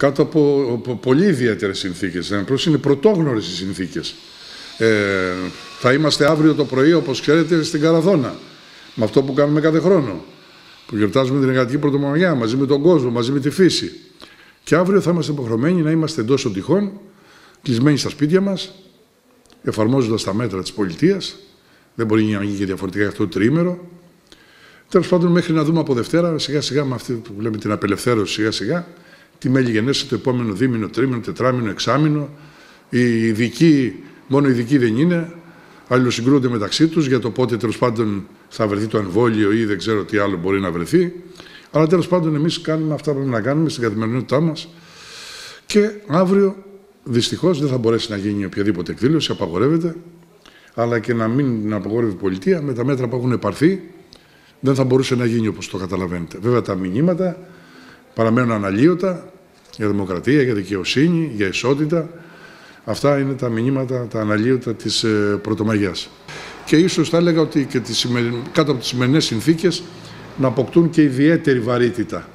κάτω από, από πολύ ιδιαίτερες συνθήκες. Απλώς είναι πρωτόγνωρες οι συνθήκες. Ε, θα είμαστε αύριο το πρωί, όπως ξέρετε, στην Καραδόνα. Με αυτό που κάνουμε κάθε χρόνο. Που γιορτάζουμε την εργατική πρωτομαγιά μαζί με τον κόσμο, μαζί με τη φύση. Και αύριο θα είμαστε υποχρεωμένοι να είμαστε εντός των τυχών, κλεισμένοι στα σπίτια μας, εφαρμόζοντας τα μέτρα της πολιτείας. Δεν μπορεί να γίνει και διαφορετικά αυτό το τρίμερο. Τέλος πάντων, μέχρι να δούμε από Δευτέρα, σιγά σιγά με αυτή που λέμε την απελευθέρωση, σιγά σιγά, τι μέλη γενέσαι το επόμενο δίμηνο, τρίμηνο, τετράμινο, εξάμηνο. Οι ειδικοί, μόνο οι ειδικοί δεν είναι, αλληλοσυγκρούνται μεταξύ τους για το πότε τέλος πάντων θα βρεθεί το εμβόλιο ή δεν ξέρω τι άλλο μπορεί να βρεθεί. Αλλά τέλος πάντων, εμείς κάνουμε αυτά που πρέπει να κάνουμε στην καθημερινότητά μας. Και αύριο, δυστυχώς, δεν θα μπορέσει να γίνει οποιαδήποτε εκδήλωση, απαγορεύεται. Αλλά και να μην την απαγορεύει η πολιτεία με τα μέτρα που έχουν πάρθει, δεν θα μπορούσε να γίνει όπως το καταλαβαίνετε. Βέβαια, τα μηνύματα παραμένουν αναλύωτα για δημοκρατία, για δικαιοσύνη, για ισότητα. Αυτά είναι τα μηνύματα, τα αναλύωτα της ε, Πρωτομαγιάς. Και ίσως θα έλεγα ότι και τις, κάτω από τις σημερινές συνθήκες να αποκτούν και ιδιαίτερη βαρύτητα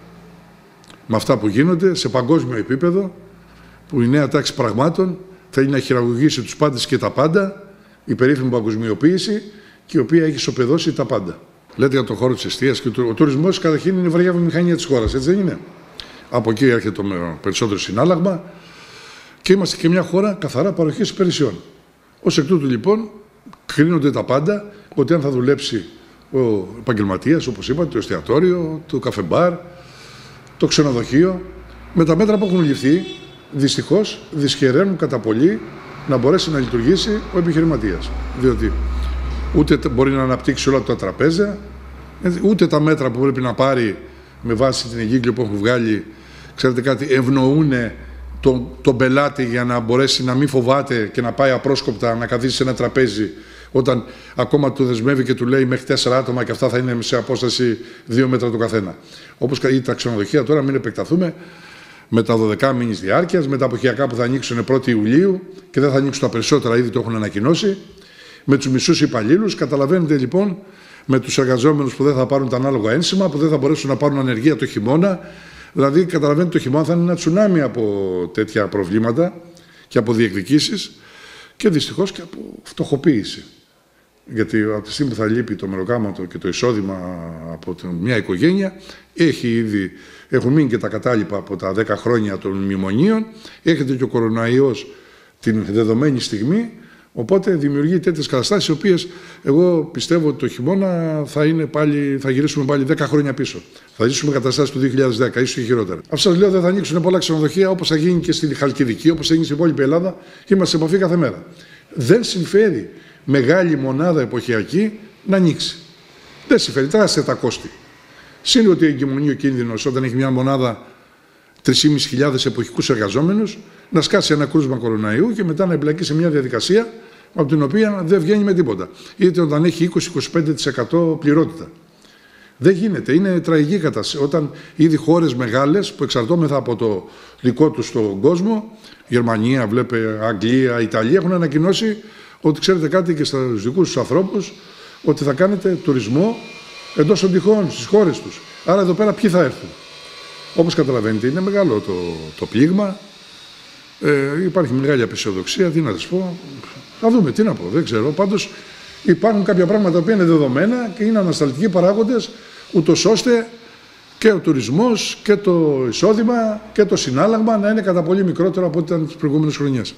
με αυτά που γίνονται σε παγκόσμιο επίπεδο, που η νέα τάξη πραγμάτων θέλει να χειραγωγήσει τους πάντες και τα πάντα, η περίφημη παγκοσμιοποίηση και η οποία έχει σοπεδώσει τα πάντα. Λέτε για τον χώρο της αιστεία και ο τουρισμός καταρχήν είναι η βαριά βιομηχανία της χώρας, έτσι δεν είναι; Από εκεί έρχεται το περισσότερο συνάλλαγμα και είμαστε και μια χώρα καθαρά παροχής υπηρεσιών. Ω εκ τούτου λοιπόν κρίνονται τα πάντα ότι αν θα δουλέψει ο επαγγελματίας, όπως είπατε, το εστιατόριο, το καφεμπάρ, το ξενοδοχείο, με τα μέτρα που έχουν ληφθεί, δυστυχώς δυσχεραίνουν κατά πολύ να μπορέσει να λειτουργήσει ο επιχειρηματίας. Διότι ούτε μπορεί να αναπτύξει όλα τα τραπέζια, ούτε τα μέτρα που πρέπει να πάρει με βάση την εγκύκλιο που έχουν βγάλει, ξέρετε κάτι, ευνοούν τον, τον πελάτη για να μπορέσει να μην φοβάται και να πάει απρόσκοπτα να καθίσει σε ένα τραπέζι όταν ακόμα του δεσμεύει και του λέει μέχρι τέσσερα άτομα και αυτά θα είναι σε απόσταση δύο μέτρα το καθένα. Όπως τα ξενοδοχεία τώρα, μην επεκταθούμε, με τα 12 μήνες διάρκειας, με τα αποχιακά που θα ανοίξουν 1η Ιουλίου και δεν θα ανοίξουν τα περισσότερα, ήδη το έχουν ανακοινώσει με τους μισούς υπαλλήλους. Καταλαβαίνετε λοιπόν με τους εργαζόμενους που δεν θα πάρουν τα ανάλογα ένσημα, που δεν θα μπορέσουν να πάρουν ανεργία το χειμώνα. Δηλαδή, καταλαβαίνετε, το χειμώνα θα είναι ένα τσουνάμι από τέτοια προβλήματα και από διεκδικήσεις και δυστυχώς και από φτωχοποίηση. Γιατί από τη στιγμή που θα λείπει το μεροκάματο και το εισόδημα από μια οικογένεια, έχει ήδη, έχουν μείνει και τα κατάλοιπα από τα 10 χρόνια των μνημονίων, έρχεται και ο κοροναϊός την δεδομένη στιγμή Οπότε δημιουργεί τέτοιες καταστάσεις, οι οποίες εγώ πιστεύω ότι το χειμώνα θα, είναι πάλι, θα γυρίσουμε πάλι 10 χρόνια πίσω. Θα ζήσουμε καταστάσεις του 2010, ίσως και χειρότερα. Αυτό σας λέω δεν θα ανοίξουν πολλά ξενοδοχεία όπως θα γίνει και στη Χαλκιδική, όπως έγινε στην υπόλοιπη Ελλάδα και είμαστε σε επαφή κάθε μέρα. Δεν συμφέρει μεγάλη μονάδα εποχιακή να ανοίξει. Δεν συμφέρει, τεράστια τα κόστη. Συν ότι εγκυμονεί ο κίνδυνος όταν έχει μια μονάδα 3.500 εποχικούς εργαζόμενους, να σκάσει ένα κρούσμα κοροναϊού και μετά να εμπλακεί σε μια διαδικασία από την οποία δεν βγαίνει με τίποτα. Είτε όταν έχει 20-25% πληρότητα. Δεν γίνεται. Είναι τραγική κατάσταση. Όταν ήδη χώρες μεγάλες που εξαρτώμεθα από το δικό τους τον κόσμο, Γερμανία, βλέπε Αγγλία, Ιταλία, έχουν ανακοινώσει ότι ξέρετε κάτι και στου δικούς τους ανθρώπους, ότι θα κάνετε τουρισμό εντός των τυχών στις χώρες τους. Άρα εδώ πέρα ποιοι θα έρθουν. Όπως καταλαβαίνετε, είναι μεγάλο το, το πλήγμα. Ε, υπάρχει μεγάλη απεσιοδοξία. Τι να σας πω. Θα δούμε, τι να πω, δεν ξέρω. Πάντως υπάρχουν κάποια πράγματα που είναι δεδομένα και είναι ανασταλτικοί παράγοντες, ούτως ώστε και ο τουρισμός και το εισόδημα και το συνάλλαγμα να είναι κατά πολύ μικρότερο από ό,τι ήταν τις προηγούμενες χρονιές.